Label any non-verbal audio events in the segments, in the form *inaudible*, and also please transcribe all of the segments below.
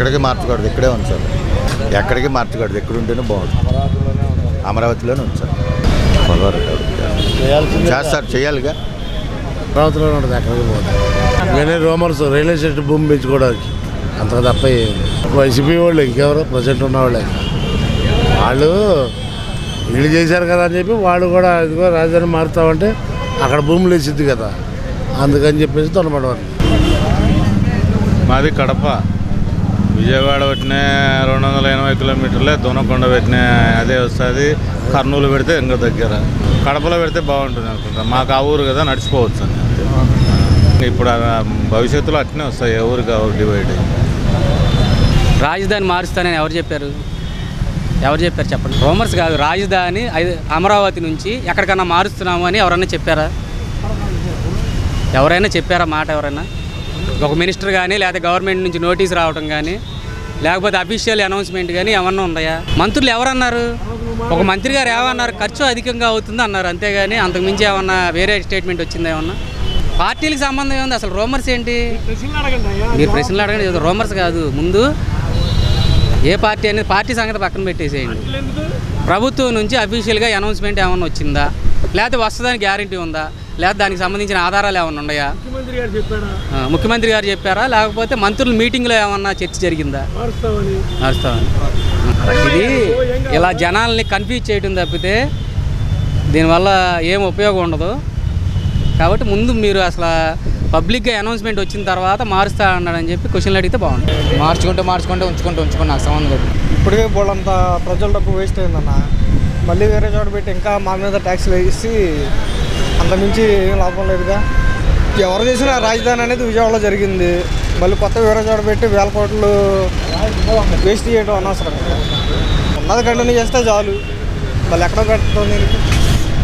ఎక్కడికి మార్చకూడదు ఇక్కడే ఉంచాలి. ఎక్కడికి మార్చకూడదు ఇక్కడ ఉంటేనే బాగుంటుంది. అమరావతిలోనే ఉంచాలి. చేస్తారు చేయాలిగా. అమరావతిలో ఉంటుంది ఎక్కడికి పోతుంది వేరే రోమర్స్ రియల్ ఎస్టేట్ భూమి పెంచుకోవడానికి. అంతకు తప్ప వైసీపీ వాళ్ళు ఇంకెవరు ప్రజెంట్ ఉన్న వాళ్ళే. వాళ్ళు చేశారు కదా అని చెప్పి వాళ్ళు కూడా ఇదిగో రాజధాని మారుతామంటే అక్కడ భూములు వేసిద్ది కదా. అందుకని చెప్పేసి తొనబడవాలి మాది కడప. విజయవాడ పెట్టిన రెండు వందల ఎనభై కిలోమీటర్లే దొనకొండ పెట్టిన అదే వస్తుంది. కర్నూలు పెడితే ఇంకా దగ్గర. కడపలో పెడితే బాగుంటుంది అనుకుంటా. మాకు ఆ ఊరు కదా నడిచిపోవచ్చు అని ఇప్పుడు భవిష్యత్తులో అట్నే వస్తాయి ఎవరికి ఊరికి డివైడ్ రాజధాని మారుస్తానని ఎవరు చెప్పారు? ఎవరు చెప్పారు చెప్పండి. రోమర్స్ కాదు రాజధాని అమరావతి నుంచి ఎక్కడికన్నా మారుస్తున్నాము అని ఎవరైనా చెప్పారా? ఎవరైనా చెప్పారా మాట ఎవరైనా? ఒక మినిస్టర్ కానీ లేకపోతే గవర్నమెంట్ నుంచి నోటీస్ రావడం కానీ లేకపోతే అఫీషియల్ అనౌన్స్మెంట్ కానీ ఏమన్నా ఉన్నాయా మంత్రులు ఎవరన్నారు? ఒక మంత్రి గారు ఏమన్నారు? ఖర్చు అధికంగా అవుతుంది అన్నారు. అంతేగాని అంతకుమించి ఏమన్నా వేరే స్టేట్మెంట్ వచ్చిందా ఏమన్నా? పార్టీలకు సంబంధం ఏముంది? అసలు రోమర్స్ ఏంటి? మీరు ప్రశ్నలు అడగండి. రోమర్స్ కాదు. ముందు ఏ పార్టీ అనేది పార్టీ సంగతి పక్కన పెట్టేసేయండి. ప్రభుత్వం నుంచి అఫీషియల్గా అనౌన్స్మెంట్ ఏమన్నా వచ్చిందా? లేకపోతే వస్తుందని గ్యారంటీ ఉందా? లేకపోతే దానికి సంబంధించిన ఆధారాలు ఏమన్నా ఉన్నాయా? ముఖ్యమంత్రి గారు చెప్పారా? లేకపోతే మంత్రుల మీటింగ్లో ఏమన్నా చర్చ జరిగిందా? మారుస్తామని. ఇది ఇలా జనాల్ని కన్ఫ్యూజ్ చేయడం తప్పితే దీనివల్ల ఏం ఉపయోగం ఉండదు. కాబట్టి ముందు మీరు అసలు పబ్లిక్గా అనౌన్స్మెంట్ వచ్చిన తర్వాత మారుస్తా అన్నాడని చెప్పి క్వశ్చన్లు అడిగితే బాగుంటుంది. మార్చుకుంటూ మార్చుకుంటూ ఉంచుకుంటూ ఉంచుకుంటూ నాకు సంబంధం లేదు. ఇప్పటికే బోళ్ళంత ప్రజల డబ్బు వేస్ట్ అయిందన్న. మళ్ళీ వేరే చోట పెట్టి ఇంకా మా మీద ట్యాక్స్లు వేసి అంత మించి ఏం లాభం లేదుగా. ఎవరు చేసినా రాజధాని అనేది విజయవాడలో జరిగింది. మళ్ళీ కొత్త వేరే చోట పెట్టి వేల కోట్లు వేస్ట్ చేయడం అనవసరం. ఉన్నది కంటిన్యూ చేస్తే చాలు. మళ్ళీ ఎక్కడో పెట్టడం దీనికి?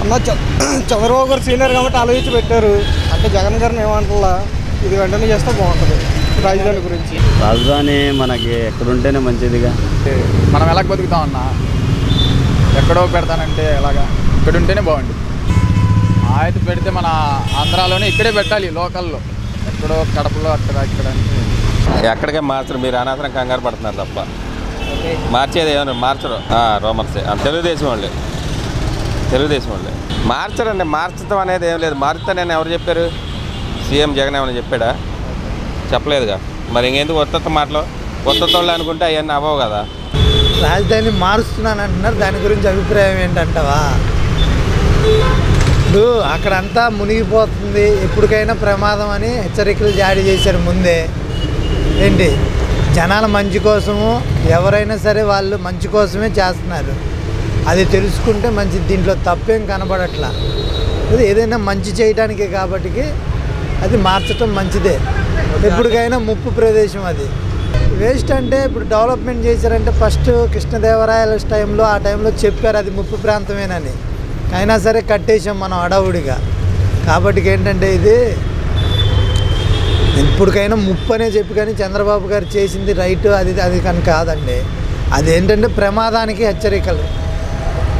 అన్న చ- *clears throat* చంద్రబాబు గారు సీనియర్ కాబట్టి ఆలోచించి పెట్టారు. అంటే జగన్ గారిని ఏమంటారా ఇది కంటిన్యూ చేస్తే బాగుంటుంది. రాజధాని గురించి. రాజధాని మనకి ఎక్కడుంటేనే మంచిదిగా. మనం ఎలా బతుకుతాం అన్న? ఎక్కడో పెడతానంటే ఎలాగా? ఇక్కడ ఉంటేనే బాగుంటుంది. ఆయత పెడితే మన ఆంధ్రాలోనే ఇక్కడే పెట్టాలి లోకల్లో. ఎక్కడో కడపలో అక్కడ ఇక్కడ ఎక్కడికే మార్చరు. మీరు అనవసరం కంగారు పడుతున్నారు తప్ప. మార్చేది ఏమన్నా? మార్చరు. ఆ, రోమర్సే. తెలుగుదేశం వాళ్ళే. తెలుగుదేశం వాళ్ళే. మార్చరండి మార్చడం అనేది ఏం లేదు. మారుతానని ఎవరు చెప్పారు? సీఎం జగన్ ఏమైనా చెప్పాడా? చెప్పలేదుగా. మరి ఇంకెందుకు కొత్త మాటలు? కొత్త వాళ్ళు అనుకుంటే అవన్నీ అవ్వవు కదా. రాజధాని మారుస్తున్నాను అంటున్నారు. దాని గురించి అభిప్రాయం ఏంటంటావా? ఇప్పుడు అక్కడంతా మునిగిపోతుంది. ఎప్పటికైనా ప్రమాదం అని హెచ్చరికలు జారీ చేశారు ముందే. ఏంటి? జనాల మంచి కోసము ఎవరైనా సరే వాళ్ళు మంచి కోసమే చేస్తున్నారు. అది తెలుసుకుంటే మంచి దీంట్లో తప్పేం కనబడట్లా. అది ఏదైనా మంచి చేయడానికే కాబట్టి అది మార్చటం మంచిదే. ఎప్పటికైనా ముప్పు ప్రదేశం అది. వేస్ట్ అంటే ఇప్పుడు డెవలప్మెంట్ చేశారంటే ఫస్ట్ కృష్ణదేవరాయల టైంలో ఆ టైంలో చెప్పారు అది ముప్పు ప్రాంతమేనని. అయినా సరే కట్టేసాం మనం అడవుడిగా కాబట్టి ఏంటంటే ఇది ఇప్పటికైనా ముప్పు అనే చెప్పి కానీ చంద్రబాబు గారు చేసింది రైట్ అది అది కానీ కాదండి. అదేంటంటే ప్రమాదానికి హెచ్చరికలు.